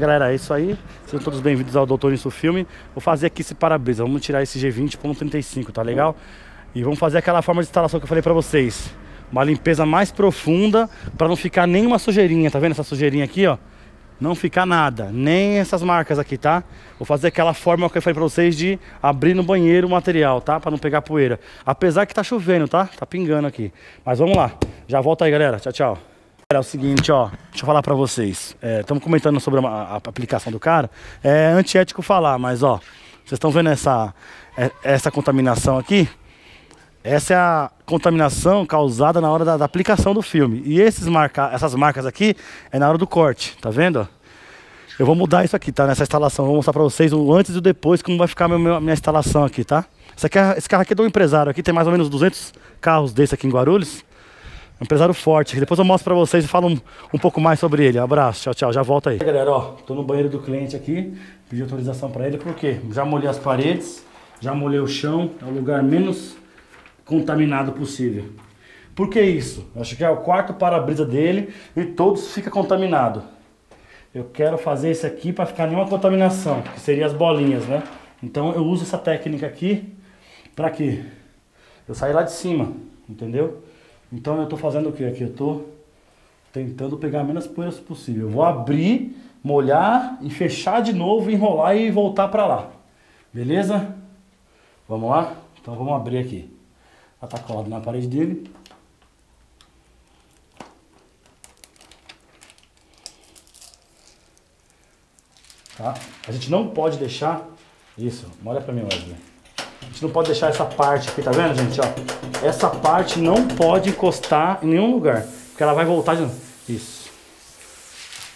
Galera, é isso aí. Sejam todos bem-vindos ao Doutor Isso Filme. Vou fazer aqui esse para-brisa. Vamos tirar esse G20.35, tá legal? E vamos fazer aquela forma de instalação que eu falei pra vocês. Uma limpeza mais profunda para não ficar nenhuma sujeirinha. Tá vendo essa sujeirinha aqui, ó? Não ficar nada, nem essas marcas aqui, tá? Vou fazer aquela forma que eu falei pra vocês de abrir no banheiro o material, tá? Pra não pegar poeira. Apesar que tá chovendo, tá? Tá pingando aqui. Mas vamos lá. Já volto aí, galera. Tchau, tchau. É o seguinte, ó, deixa eu falar pra vocês. Estamos é, comentando sobre a, a, aplicação do cara. É antiético falar, mas ó, vocês estão vendo essa, é, essa contaminação aqui? Essa é a contaminação causada na hora da, da aplicação do filme. E esses marca, essas marcas aqui é na hora do corte, tá vendo? Eu vou mudar isso aqui, tá? Nessa instalação. Vou mostrar pra vocês o antes e o depois, como vai ficar a minha, minha instalação aqui, tá? Esse, aqui é, esse carro aqui é do empresário. Aqui tem mais ou menos 200 carros desse aqui em Guarulhos. Um empresário forte. Depois eu mostro pra vocês e falo um, um pouco mais sobre ele. Abraço, tchau, tchau. Já volta aí. Galera, ó, tô no banheiro do cliente aqui. Pedi autorização pra ele, porque já molhei as paredes, já molhei o chão. É o lugar menos contaminado possível. Por que isso? Acho que é o quarto para-brisa dele e todos ficam contaminados. Eu quero fazer esse aqui para ficar nenhuma contaminação, que seria as bolinhas, né? Então eu uso essa técnica aqui para quê? Eu sair lá de cima, entendeu? Então eu estou fazendo o que aqui? Eu estou tentando pegar menos poeiras possível. Eu vou abrir, molhar e fechar de novo, enrolar e voltar para lá. Beleza? Vamos lá? Então vamos abrir aqui. Já tá colado na parede dele. Tá? A gente não pode deixar... Isso, olha para mim, Wesley. A gente não pode deixar essa parte aqui, tá vendo, gente? Ó, essa parte não pode encostar em nenhum lugar, porque ela vai voltar de. Isso.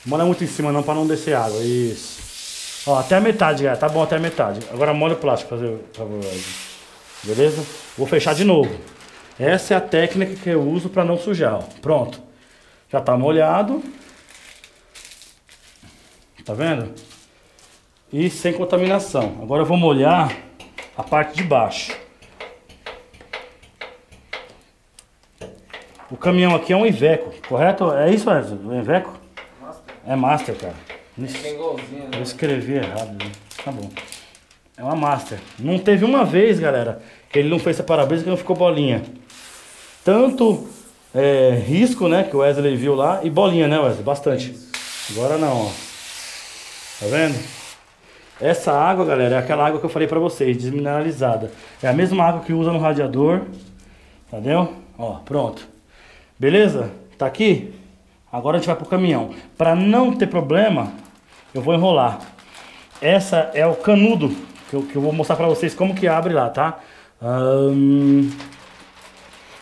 Molha muito em cima não, para não descer água. Isso. Ó, até a metade, galera. Tá bom até a metade. Agora molha o plástico, fazer, favor. Beleza? Vou fechar de novo. Essa é a técnica que eu uso para não sujar. Ó. Pronto. Já tá molhado. Tá vendo? E sem contaminação. Agora eu vou molhar a parte de baixo. O caminhão aqui é um Iveco, correto? É isso, Wesley? O Iveco? Master. É Master, cara. É igualzinho, né? Eu escrevi errado, né? Tá bom. É uma Master. Não teve uma vez, galera, que ele não fez essa para-brisa que não ficou bolinha. Tanto é, risco, né, que o Wesley viu lá, e bolinha, né, Wesley? Bastante. Agora não, ó. Tá vendo? Essa água, galera, é aquela água que eu falei pra vocês, desmineralizada. É a mesma água que usa no radiador. Entendeu? Ó, pronto. Beleza? Tá aqui? Agora a gente vai pro caminhão. Pra não ter problema, eu vou enrolar. Essa é o canudo que eu, que eu vou mostrar pra vocês como que abre lá, tá? Hum,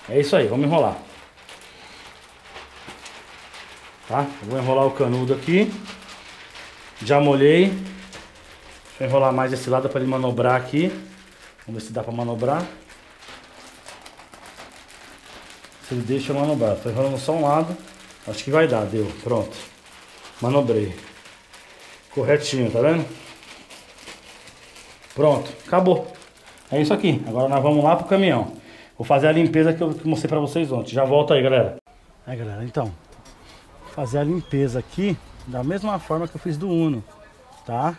é isso aí, vamos enrolar. Tá? Eu vou enrolar o canudo aqui. Já molhei. Enrolar mais esse lado para ele manobrar aqui. Vamos ver se dá para manobrar. Se ele deixa eu manobrar. Tô enrolando só um lado. Acho que vai dar, deu. Pronto. Manobrei. Corretinho, tá vendo? Pronto, acabou. É isso aqui. Agora nós vamos lá pro caminhão. Vou fazer a limpeza que eu mostrei pra vocês ontem. Já volto aí, galera. Aí, galera, então. Fazer a limpeza aqui da mesma forma que eu fiz do Uno, tá?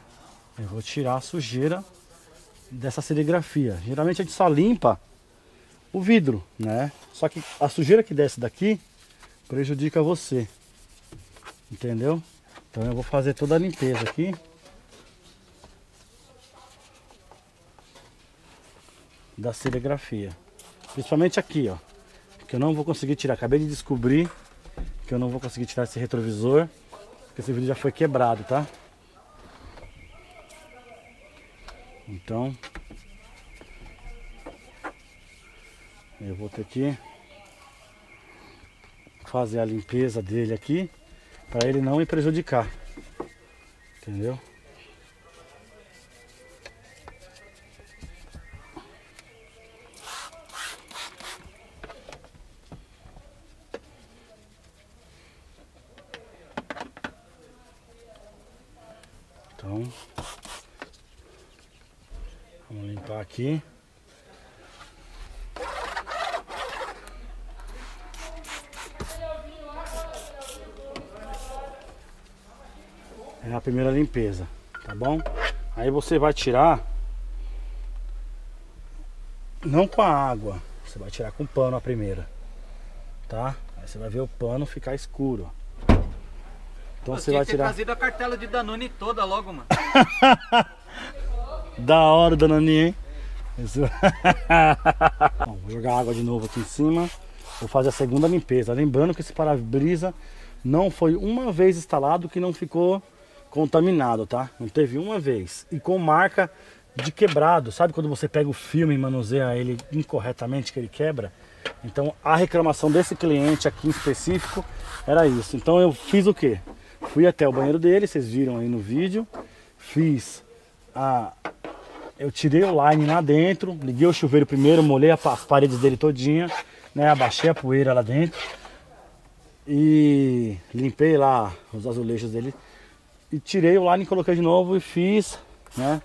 Eu vou tirar a sujeira dessa serigrafia. Geralmente a gente só limpa o vidro, né? Só que a sujeira que desce daqui prejudica você. Entendeu? Então eu vou fazer toda a limpeza aqui. Da serigrafia. Principalmente aqui, ó. Que eu não vou conseguir tirar. Acabei de descobrir que eu não vou conseguir tirar esse retrovisor. Porque esse vidro já foi quebrado, tá? Então, eu vou ter que fazer a limpeza dele aqui para ele não me prejudicar. Entendeu? Aqui. É a primeira limpeza, tá bom? Aí você vai tirar não com a água, você vai tirar com pano a primeira, tá? Aí você vai ver o pano ficar escuro. Então você vai tirar. trazido a cartela de Danone toda logo, mano. da hora, Danone, hein? Bom, vou jogar água de novo aqui em cima. Vou fazer a segunda limpeza. Lembrando que esse para-brisa não foi uma vez instalado que não ficou contaminado, tá? Não teve uma vez. E com marca de quebrado. Sabe quando você pega o filme e manuseia ele incorretamente que ele quebra? Então a reclamação desse cliente aqui em específico era isso. Então eu fiz o que? Fui até o banheiro dele, vocês viram aí no vídeo. Fiz a... Eu tirei o line lá dentro, liguei o chuveiro primeiro, molhei as paredes dele todinha, né? Abaixei a poeira lá dentro. E limpei lá os azulejos dele e tirei o line, coloquei de novo e fiz, né,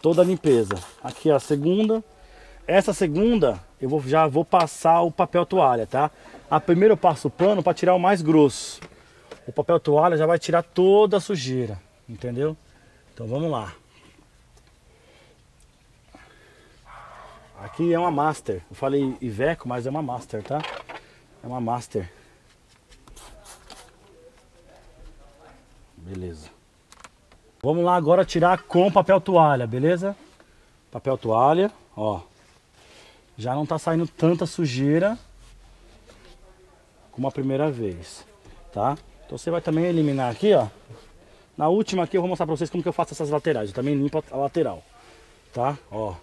toda a limpeza. Aqui a segunda. Essa segunda eu vou, já vou passar o papel toalha, tá? A primeira eu passo o pano para tirar o mais grosso. O papel toalha já vai tirar toda a sujeira, entendeu? Então vamos lá. Aqui é uma Master. Eu falei Iveco, mas é uma Master, tá? É uma Master. Beleza. Vamos lá agora tirar com papel toalha, beleza? Papel toalha, ó. Já não tá saindo tanta sujeira como a primeira vez, tá? Então você vai também eliminar aqui, ó. Na última aqui eu vou mostrar pra vocês como que eu faço essas laterais. Eu também limpo a lateral, tá? Ó.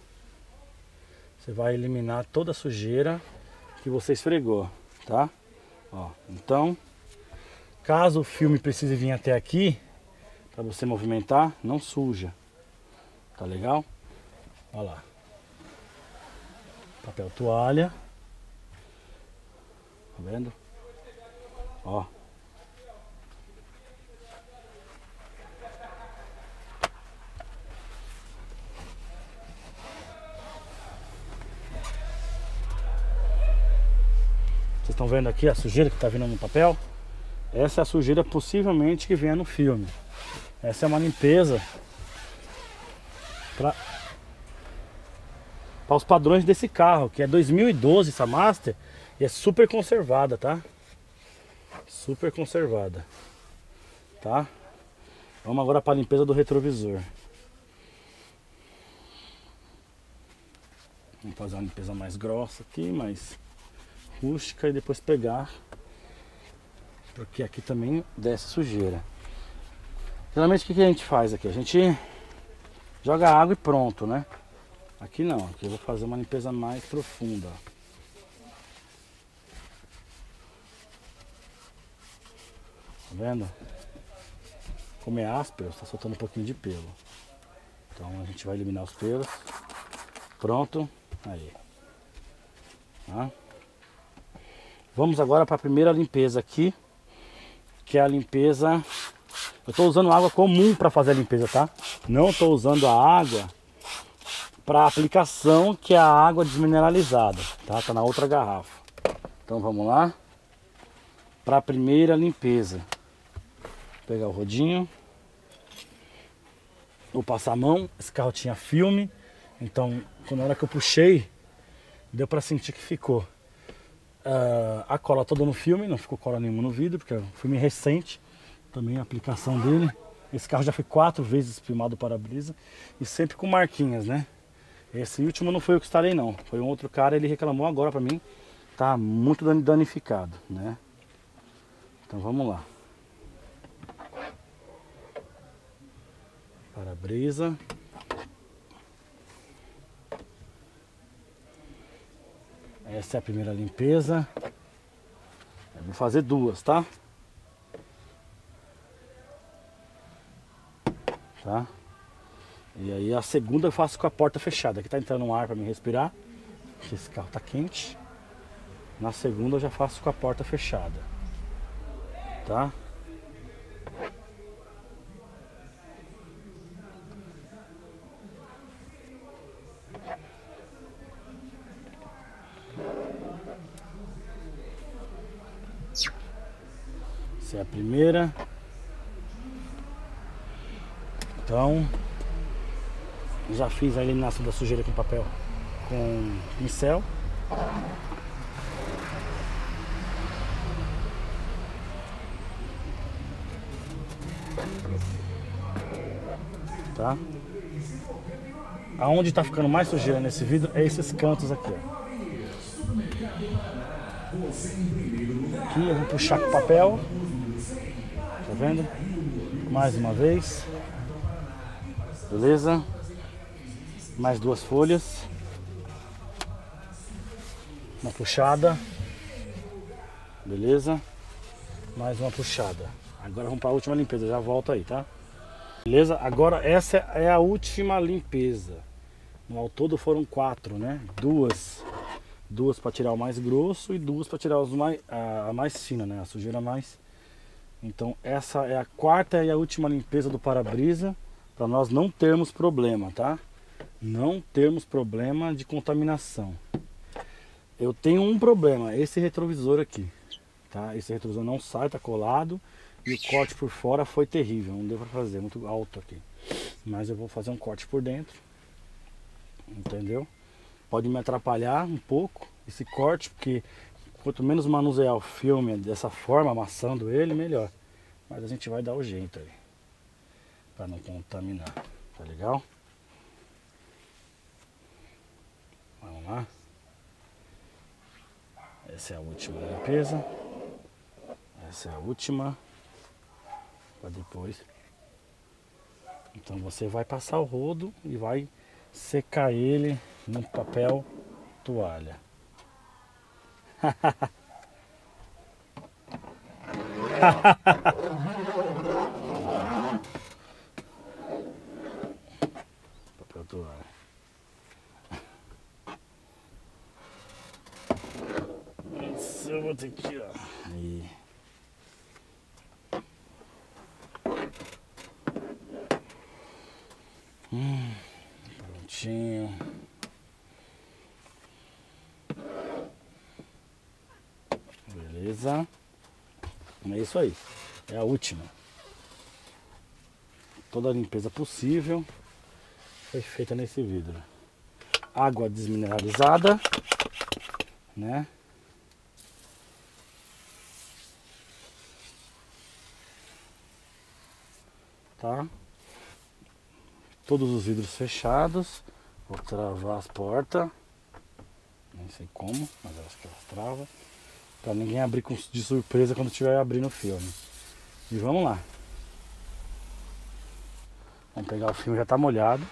Você vai eliminar toda a sujeira que você esfregou, tá? Ó, então, Caso o filme precise vir até aqui, para você movimentar, não suja. Tá legal? Olha lá. Papel toalha. Tá vendo? Ó. estão vendo aqui a sujeira que está vindo no papel? Essa é a sujeira possivelmente que venha no filme. Essa é uma limpeza para os padrões desse carro, que é 2012 essa Master e é super conservada, tá? Super conservada. Tá? Vamos agora para a limpeza do retrovisor. Vamos fazer uma limpeza mais grossa aqui, mais rústica e depois pegar porque aqui também desce sujeira. Geralmente o que, que a gente faz aqui? A gente joga água e pronto, né? Aqui não, aqui eu vou fazer uma limpeza mais profunda. Tá vendo? Como é áspero, está soltando um pouquinho de pelo. Então a gente vai eliminar os pelos. Pronto. Aí. Tá? Vamos agora para a primeira limpeza aqui que é a limpeza. Eu estou usando água comum para fazer a limpeza, tá? Não estou usando a água para aplicação, que é a água desmineralizada, tá? Tá na outra garrafa. Então vamos lá. Para a primeira limpeza. Vou pegar o rodinho. Vou passar a mão. Esse carro tinha filme, então quando hora que eu puxei, deu para sentir que ficou. Uh, a cola toda no filme, não ficou cola nenhuma no vidro, porque é um filme recente, também a aplicação dele. Esse carro já foi quatro vezes filmado para-brisa e sempre com marquinhas, né? Esse último não foi eu que instalei não, foi um outro cara, ele reclamou agora pra mim, tá muito danificado, né? Então vamos lá. Para-brisa. Essa é a primeira limpeza. Eu vou fazer duas, tá? Tá? E aí a segunda eu faço com a porta fechada. Aqui tá entrando um ar para me respirar. Esse carro tá quente. Na segunda eu já faço com a porta fechada. Tá? Essa é a primeira. Então, já fiz a eliminação da sujeira com papel com pincel. Tá? Aonde está ficando mais sujeira nesse vidro é esses cantos aqui, ó. Aqui eu vou puxar com papel. Vendo? Mais uma vez. Beleza? Mais duas folhas. Uma puxada. Beleza? Mais uma puxada. Agora vamos para a última limpeza. Já volto aí, tá? Beleza? Agora essa é a última limpeza. No ao todo foram quatro, né? Duas. Duas para tirar o mais grosso e duas para tirar os mais, a, a mais fina, né? A sujeira mais. Então essa é a quarta e a última limpeza do para-brisa para nós não termos problema, tá? Não termos problema de contaminação. Eu tenho um problema, esse retrovisor aqui, tá? Esse retrovisor não sai, tá colado e o corte por fora foi terrível, não deu para fazer, muito alto aqui. Mas eu vou fazer um corte por dentro, entendeu? Pode me atrapalhar um pouco esse corte, porque quanto menos manusear o filme dessa forma, amassando ele, melhor. Mas a gente vai dar o jeito aí para não contaminar, tá legal? Vamos lá. Essa é a última limpeza. Essa é a última. Para depois. Então você vai passar o rodo e vai secar ele no papel toalha. Eu vou ter que tirar. Aí. Hum, prontinho. Beleza. É isso aí. É a última. Toda a limpeza possível foi feita nesse vidro. Água desmineralizada, né? tá? Todos os vidros fechados. Vou travar as portas. Nem sei como, mas acho que elas travam. Pra ninguém abrir de surpresa quando estiver abrindo o filme. E vamos lá. Vamos pegar o filme, já tá molhado.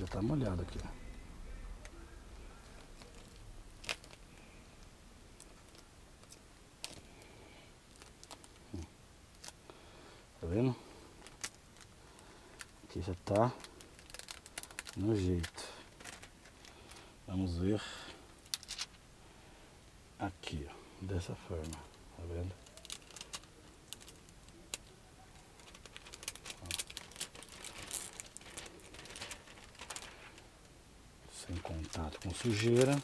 Já tá molhado aqui. Tá vendo? Aqui já tá no jeito. Vamos ver aqui, ó, dessa forma, tá vendo? sem contato com sujeira,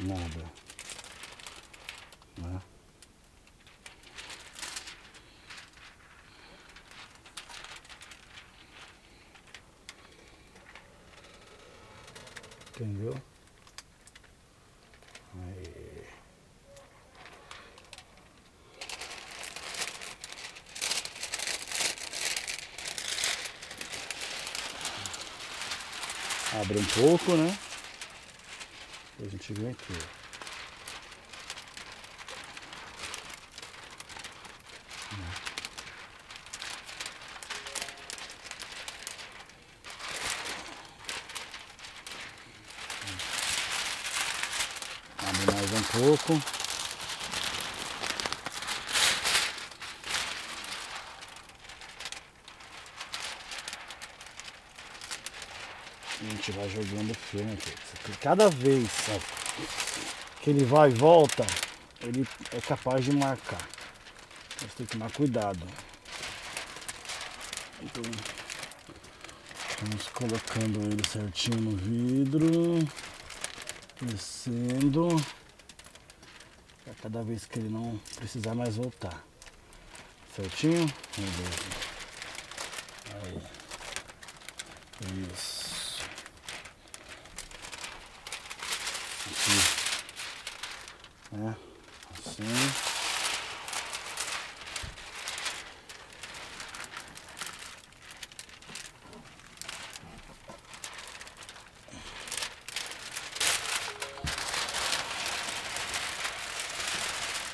nada. Né? Entendeu? Aí. Abre um pouco, né? A gente. Abre mais um pouco. A gente vai jogando aqui. Cada vez que ele vai e volta, ele é capaz de marcar. Nós temos que tomar cuidado. Então, vamos colocando ele certinho no vidro, descendo, para cada vez que ele não precisar mais voltar. Certinho? Aí. Isso. Aqui. É. Assim.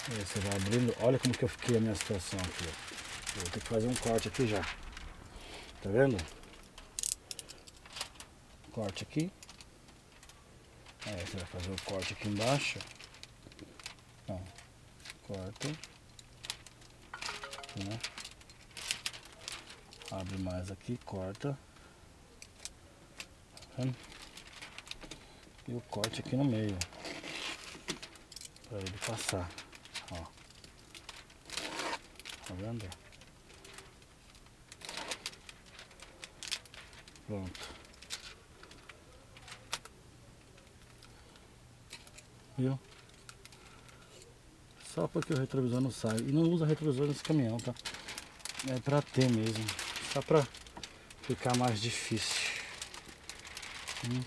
Você vai abrindo. Olha como que eu fiquei a minha situação aqui. Vou ter que fazer um corte aqui já. Tá vendo? Corte aqui. Aí você vai fazer o corte aqui embaixo. Ó, corta. Né? Abre mais aqui, corta. Tá? E o corte aqui no meio. Para ele passar. Ó. Tá vendo? Pronto. Viu? Só porque o retrovisor não sai. E não usa retrovisor nesse caminhão, tá? É pra ter mesmo. Só pra ficar mais difícil. Hum.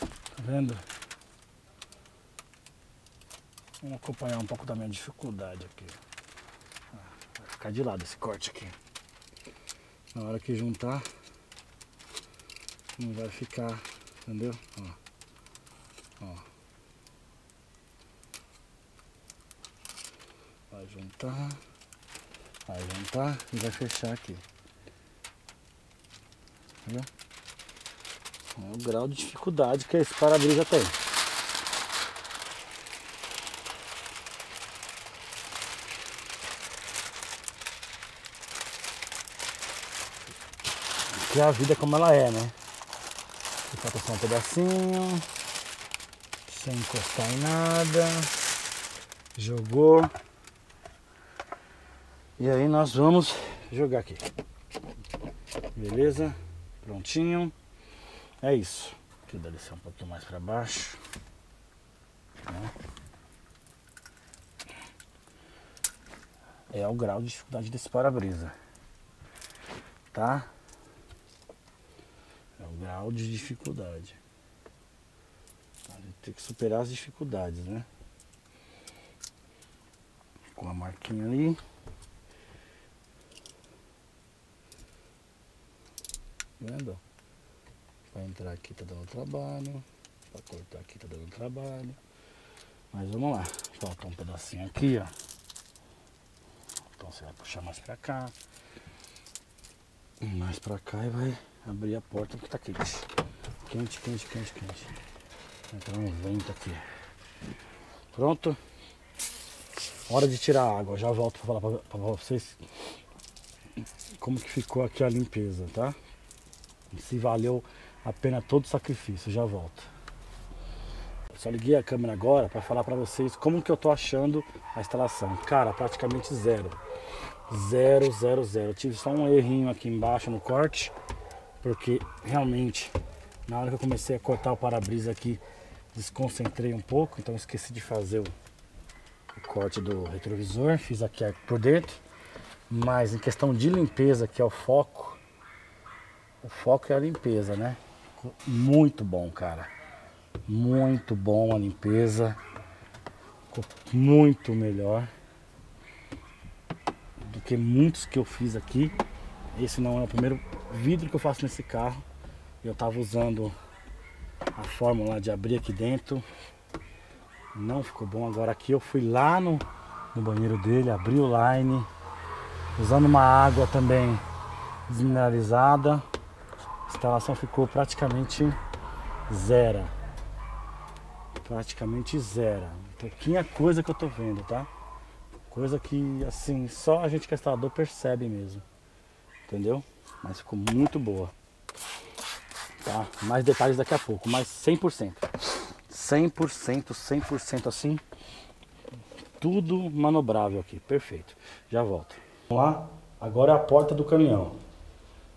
Tá vendo? Vamos acompanhar um pouco da minha dificuldade aqui. Ah, vai ficar de lado esse corte aqui. Na hora que juntar, não vai ficar, entendeu? Ó. Ó. Vai juntar, vai juntar e vai fechar aqui. Viu? É o grau de dificuldade que esse para-brisa tem. A vida como ela é, né? Aqui falta só um pedacinho. Sem encostar em nada. Jogou. E aí nós vamos jogar aqui. Beleza? Prontinho. É isso. Aqui dá descer um pouquinho mais para baixo. Né? É o grau de dificuldade desse para-brisa. Tá? Grau de dificuldade. A gente tem que superar as dificuldades, né? Com a marquinha ali. Vendo? Para entrar aqui tá dando trabalho. Para cortar aqui tá dando trabalho. Mas vamos lá. Falta um pedacinho aqui, ó. Então você vai puxar mais pra cá. Mais pra cá e vai abrir a porta porque tá quente. Quente, quente, quente, quente. Entrar um vento aqui. Pronto. Hora de tirar a água. Já volto para falar para vocês como que ficou aqui a limpeza, tá? Se valeu a pena todo o sacrifício. Já volto. Só liguei a câmera agora para falar para vocês como que eu tô achando a instalação. Cara, praticamente zero. Zero, zero, zero. Tive só um errinho aqui embaixo no corte porque realmente na hora que eu comecei a cortar o para-brisa aqui desconcentrei um pouco, então esqueci de fazer o, o, corte do retrovisor, fiz aqui por dentro, mas em questão de limpeza, que é o foco, o foco é a limpeza, né? Muito bom, cara. Muito bom a limpeza. Ficou muito melhor do que muitos que eu fiz aqui. Esse não é o primeiro vidro que eu faço nesse carro. Eu tava usando a fórmula de abrir aqui dentro. Não ficou bom. Agora aqui eu fui lá no, no banheiro dele, abri o line, usando uma água também desmineralizada. A instalação ficou praticamente zero. Praticamente zero. Pouquinha coisa que eu tô vendo, tá? Coisa que assim, só a gente que é instalador percebe mesmo. Entendeu? Mas ficou muito boa. Tá? Mais detalhes daqui a pouco, mas 100%. 100%, 100% assim. tudo manobrável aqui, perfeito. Já volto. Vamos lá, agora é a porta do caminhão.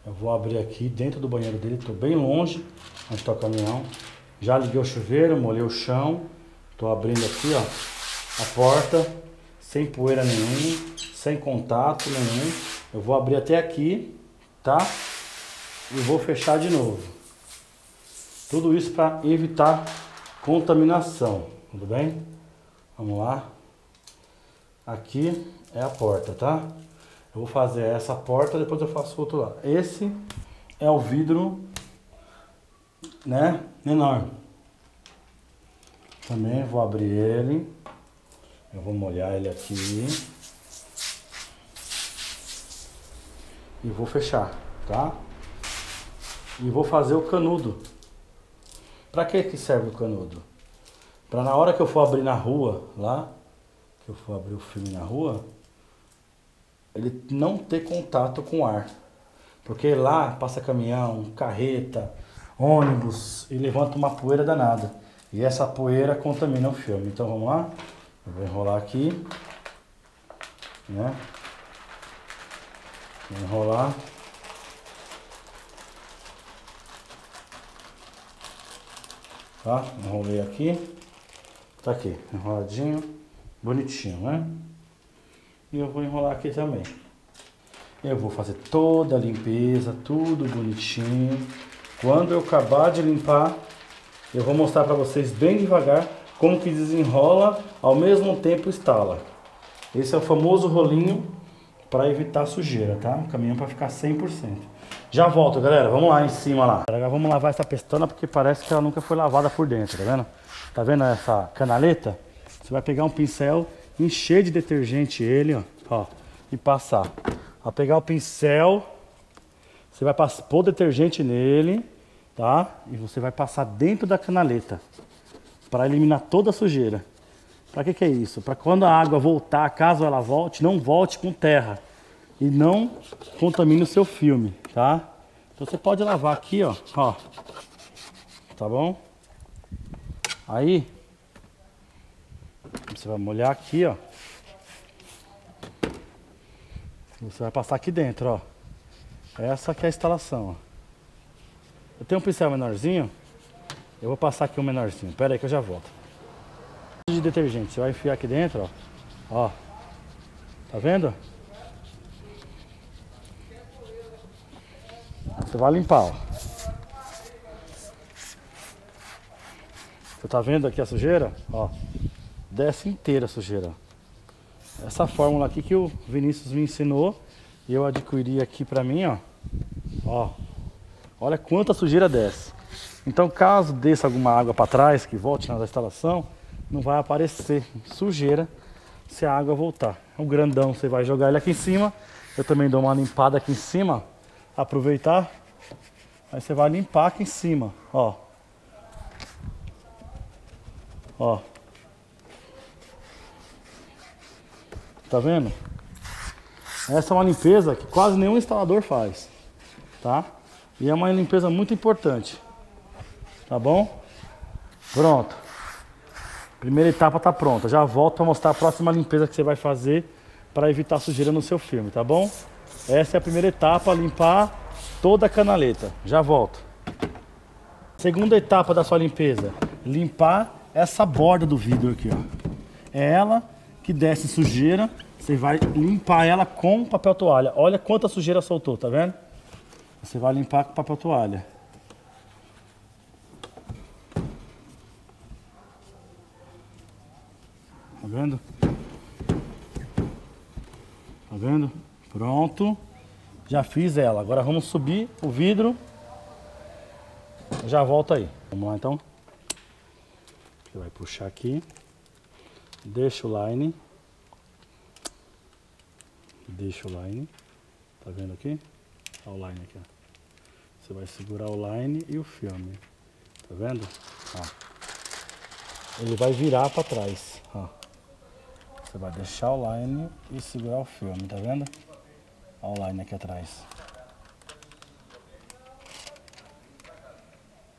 Eu vou abrir aqui dentro do banheiro dele, estou bem longe onde está o caminhão. Já liguei o chuveiro, molhei o chão. Estou abrindo aqui, ó, a porta, sem poeira nenhuma, sem contato nenhum. Eu vou abrir até aqui, tá? E vou fechar de novo. Tudo isso para evitar contaminação, tudo bem? Vamos lá. Aqui é a porta, tá? Eu vou fazer essa porta, depois eu faço outro lado. Esse é o vidro, né, enorme. Também vou abrir ele. Eu vou molhar ele aqui. E vou fechar, tá? E vou fazer o canudo. Para que que serve o canudo? Para na hora que eu for abrir na rua, lá, que eu for abrir o filme na rua, ele não ter contato com o ar. Porque lá passa caminhão, carreta, ônibus e levanta uma poeira danada. E essa poeira contamina o filme. Então vamos lá? Eu vou enrolar aqui. Né? Enrolar. Tá? Enrolei aqui. Tá aqui, enroladinho, bonitinho, né? E eu vou enrolar aqui também. Eu vou fazer toda a limpeza, tudo bonitinho. Quando eu acabar de limpar, eu vou mostrar para vocês bem devagar como que desenrola, ao mesmo tempo instala. Esse é o famoso rolinho para evitar sujeira, tá? O caminhão para ficar 100%. Já volto, galera. Vamos lá em cima lá. Agora vamos lavar essa pestana porque parece que ela nunca foi lavada por dentro, tá vendo? Tá vendo essa canaleta? Você vai pegar um pincel, encher de detergente ele, ó, ó e passar. Ao pegar o pincel, você vai pôr detergente nele, tá? E você vai passar dentro da canaleta para eliminar toda a sujeira. Para que que é isso? Para quando a água voltar, caso ela volte, não volte com terra e não contamine o seu filme, tá? Então você pode lavar aqui, ó, ó. Tá bom? Aí você vai molhar aqui, ó. Você vai passar aqui dentro, ó. Essa aqui é a instalação, ó. Eu tenho um pincel menorzinho. Eu vou passar aqui um menorzinho. Pera aí que eu já volto. De detergente, você vai enfiar aqui dentro, ó. Ó. Tá vendo? Você vai limpar, ó. Você tá vendo aqui a sujeira? Ó. Desce inteira a sujeira. Essa fórmula aqui que o Vinícius me ensinou. Eu adquiri aqui pra mim, ó. Ó. Olha quanta sujeira desce. Então, caso desça alguma água para trás, que volte na instalação, não vai aparecer sujeira se a água voltar. O grandão você vai jogar ele aqui em cima. Eu também dou uma limpada aqui em cima. Aproveitar. Aí você vai limpar aqui em cima, ó. Ó. Tá vendo? Essa é uma limpeza que quase nenhum instalador faz, tá? E é uma limpeza muito importante. Tá bom? Pronto. Primeira etapa tá pronta. Já volto para mostrar a próxima limpeza que você vai fazer para evitar sujeira no seu filme, tá bom? Essa é a primeira etapa, limpar toda a canaleta. Já volto. Segunda etapa da sua limpeza, limpar essa borda do vidro aqui, ó. É ela que desce sujeira, você vai limpar ela com papel toalha. Olha quanta sujeira soltou, tá vendo? Você vai limpar com papel toalha. Vendo? Tá vendo? Pronto. Já fiz ela. Agora vamos subir o vidro. Já volto aí. Vamos lá então. Você vai puxar aqui. Deixa o line. Deixa o line. Tá vendo aqui? Olha o line aqui, ó. Você vai segurar o line e o filme. Tá vendo? Ó. Ele vai virar para trás, ó. Você vai deixar o line e segurar o filme, tá vendo? Olha o line aqui atrás.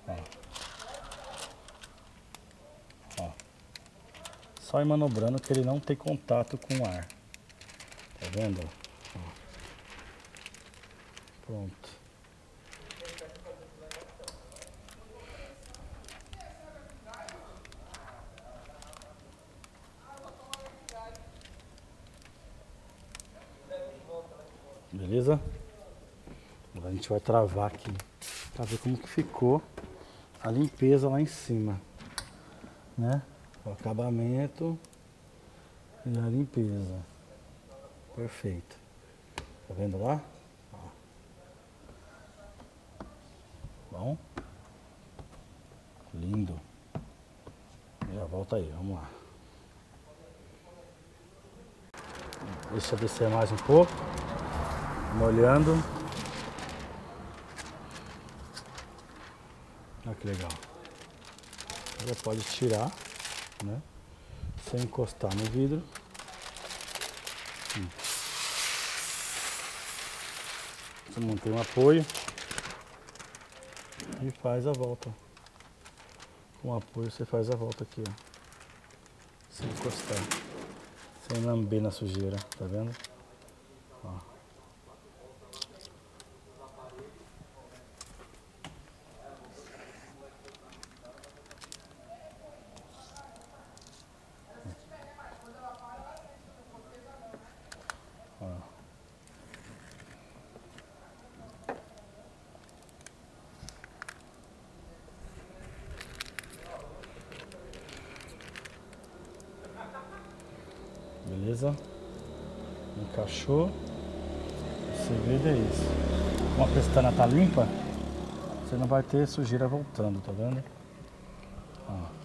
Ó. Ó. só ir manobrando que ele não tem contato com o ar. Tá vendo? Pronto. Beleza? Agora a gente vai travar aqui para ver como que ficou a limpeza lá em cima, né? O acabamento e a limpeza. Perfeito. Tá vendo lá? Bom. Lindo. Já volta aí, vamos lá. Deixa eu descer mais um pouco. Molhando. Olha que legal. Já pode tirar, né? Sem encostar no vidro. Você mantém um apoio e faz a volta. Com apoio você faz a volta aqui, ó. Sem encostar. Sem lamber na sujeira, tá vendo? Ó. Beleza? Encaixou. O segredo é isso. Como a pestana tá limpa, você não vai ter sujeira voltando, tá vendo? Ó.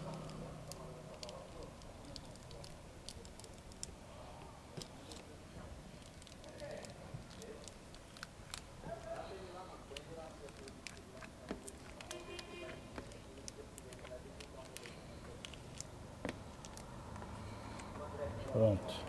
Pronto.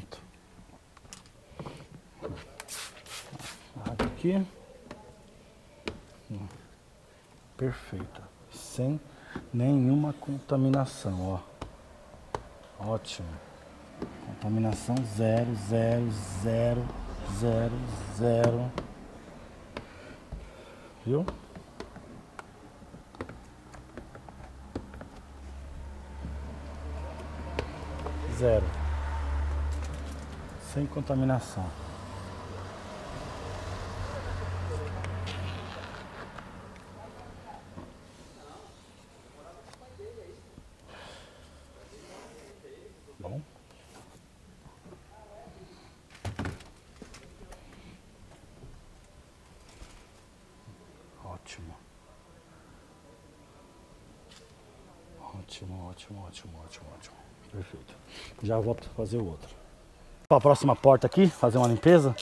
Pronto. Aqui. Perfeita. Sem nenhuma contaminação, ó. Ótimo. Contaminação zero, zero, zero, zero, zero. Viu? Zero. Sem contaminação. Bom. Ótimo. Ótimo, ótimo, ótimo, ótimo, ótimo. Perfeito. Já volto para fazer o outro. Para a próxima porta aqui, fazer uma limpeza.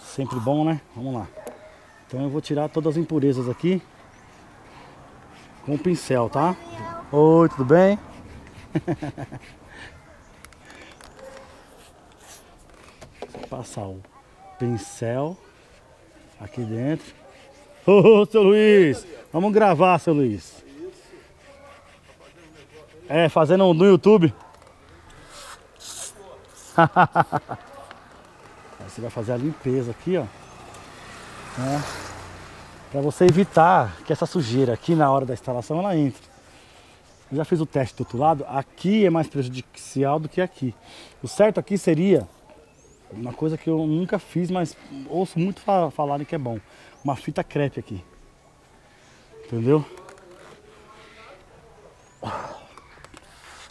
Sempre bom, né? Vamos lá. Então eu vou tirar todas as impurezas aqui com o pincel, tá? Oi, tudo bem? Passar o pincel aqui dentro. Ô, ô, seu Luiz! Vamos gravar, seu Luiz. É, fazendo no YouTube. Aí você vai fazer a limpeza aqui, ó. Né? Pra você evitar que essa sujeira aqui na hora da instalação ela entre. Eu já fiz o teste do outro lado. Aqui é mais prejudicial do que aqui. O certo aqui seria uma coisa que eu nunca fiz, mas ouço muito fa falarem que é bom. Uma fita crepe aqui. Entendeu?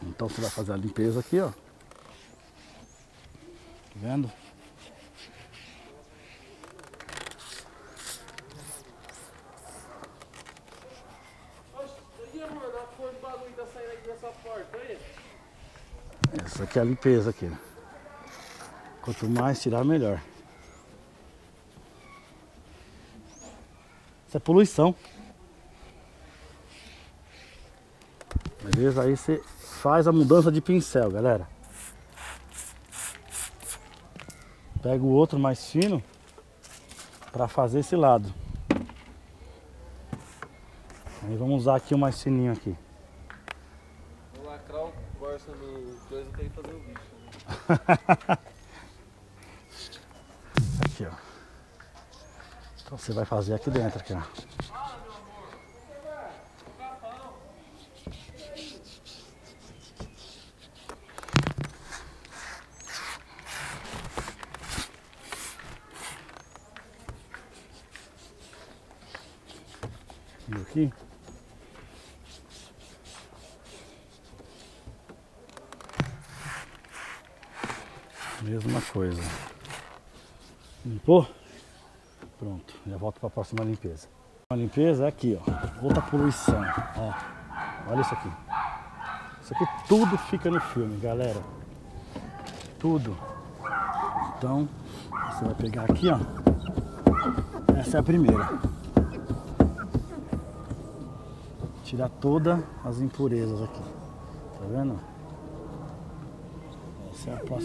Então você vai fazer a limpeza aqui, ó. Tá vendo? Essa aqui é a limpeza aqui. Quanto mais tirar, melhor. Isso é poluição. Beleza? Aí você faz a mudança de pincel, galera. Pega o outro mais fino para fazer esse lado. Aí vamos usar aqui o mais fininho aqui. Vou lacrar o Corsa no coisa pra ir fazer o bicho. Né? aqui, ó. Então você vai fazer aqui dentro, aqui, ó. Aqui. Mesma coisa. Limpou? Pronto, já volto para a próxima limpeza. A limpeza é aqui, ó. Outra poluição, ó. Olha isso aqui. Isso aqui tudo fica no filme, galera. Tudo. Então, você vai pegar aqui, ó. Essa é a primeira. Tirar todas as impurezas aqui. Tá vendo? Essa é a próxima